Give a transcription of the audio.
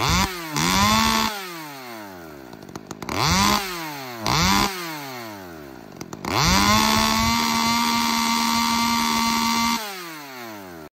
Ah!